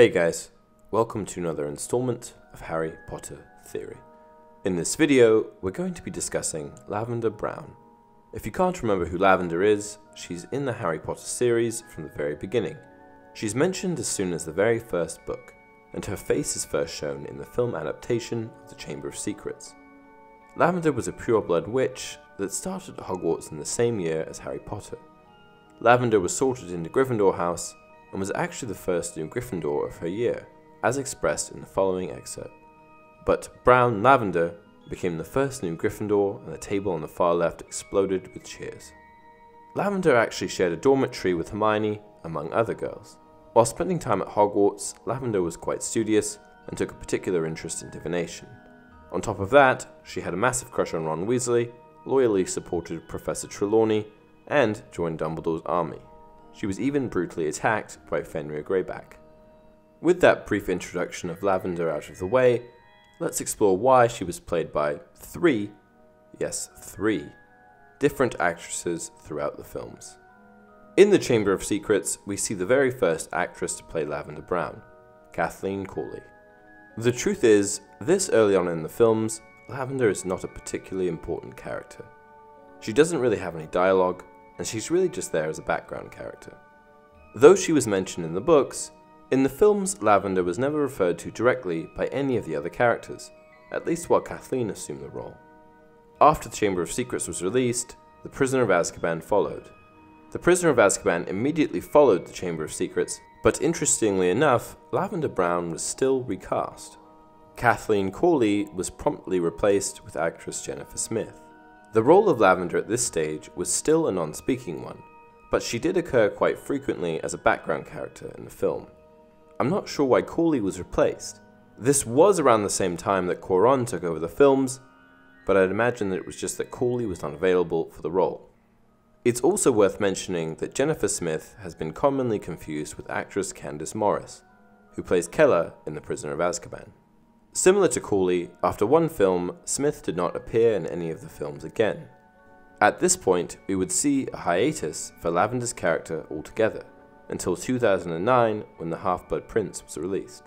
Hey guys, welcome to another installment of Harry Potter Theory. In this video, we're going to be discussing Lavender Brown. If you can't remember who Lavender is, she's in the Harry Potter series from the very beginning. She's mentioned as soon as the very first book, and her face is first shown in the film adaptation of The Chamber of Secrets. Lavender was a pureblood witch that started at Hogwarts in the same year as Harry Potter. Lavender was sorted into Gryffindor House and was actually the first new Gryffindor of her year, as expressed in the following excerpt. But Brown Lavender became the first new Gryffindor, and the table on the far left exploded with cheers. Lavender actually shared a dormitory with Hermione, among other girls. While spending time at Hogwarts, Lavender was quite studious and took a particular interest in divination. On top of that, she had a massive crush on Ron Weasley, loyally supported Professor Trelawney, and joined Dumbledore's army. She was even brutally attacked by Fenrir Greyback. With that brief introduction of Lavender out of the way, let's explore why she was played by three, yes, three, different actresses throughout the films. In The Chamber of Secrets, we see the very first actress to play Lavender Brown, Kathleen Cauley. The truth is, this early on in the films, Lavender is not a particularly important character. She doesn't really have any dialogue, and she's really just there as a background character. Though she was mentioned in the books, in the films Lavender was never referred to directly by any of the other characters, at least while Kathleen assumed the role. After The Chamber of Secrets was released, The Prisoner of Azkaban followed. The Prisoner of Azkaban immediately followed The Chamber of Secrets, but interestingly enough, Lavender Brown was still recast. Kathleen Cauley was promptly replaced with actress Jennifer Smith. The role of Lavender at this stage was still a non-speaking one, but she did occur quite frequently as a background character in the film. I'm not sure why Cauley was replaced. This was around the same time that Cuarón took over the films, but I'd imagine that it was just that Cauley was not available for the role. It's also worth mentioning that Jennifer Smith has been commonly confused with actress Candice Morris, who plays Keller in The Prisoner of Azkaban. Similar to Cauley, after one film, Smith did not appear in any of the films again. At this point, we would see a hiatus for Lavender's character altogether, until 2009 when The Half-Blood Prince was released.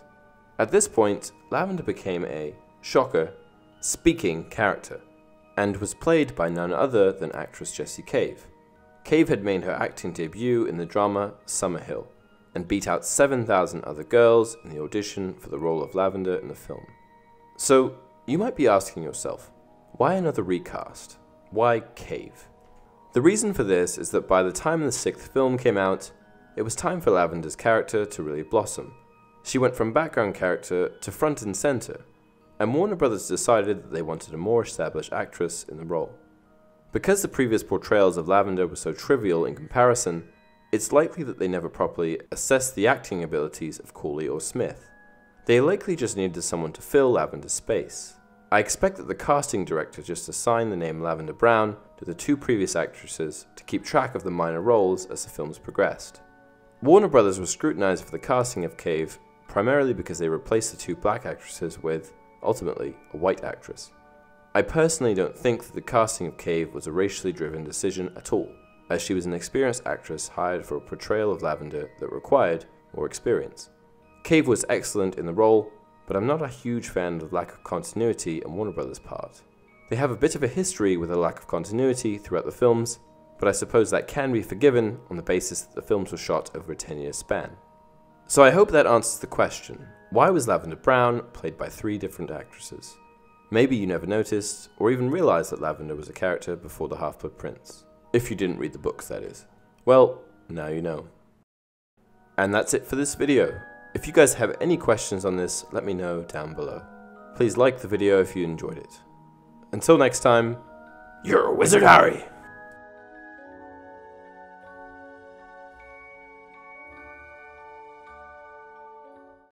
At this point, Lavender became a, shocker, speaking character, and was played by none other than actress Jessie Cave. Cave had made her acting debut in the drama Summerhill, and beat out 7,000 other girls in the audition for the role of Lavender in the film. So, you might be asking yourself, why another recast? Why Cave? The reason for this is that by the time the sixth film came out, it was time for Lavender's character to really blossom. She went from background character to front and center, and Warner Brothers decided that they wanted a more established actress in the role. Because the previous portrayals of Lavender were so trivial in comparison, it's likely that they never properly assessed the acting abilities of Cauley or Smith. They likely just needed someone to fill Lavender's space. I expect that the casting director just assigned the name Lavender Brown to the two previous actresses to keep track of the minor roles as the films progressed. Warner Brothers was scrutinized for the casting of Cave primarily because they replaced the two black actresses with, ultimately, a white actress. I personally don't think that the casting of Cave was a racially driven decision at all as she was an experienced actress hired for a portrayal of Lavender that required more experience. Cave was excellent in the role, but I'm not a huge fan of the lack of continuity on Warner Brothers' part. They have a bit of a history with a lack of continuity throughout the films, but I suppose that can be forgiven on the basis that the films were shot over a 10 year span. So I hope that answers the question why was Lavender Brown played by three different actresses? Maybe you never noticed, or even realized that Lavender was a character before the Half Blood Prince. If you didn't read the books, that is. Well, now you know. And that's it for this video. If you guys have any questions on this, let me know down below. Please like the video if you enjoyed it. Until next time, you're a wizard, Harry!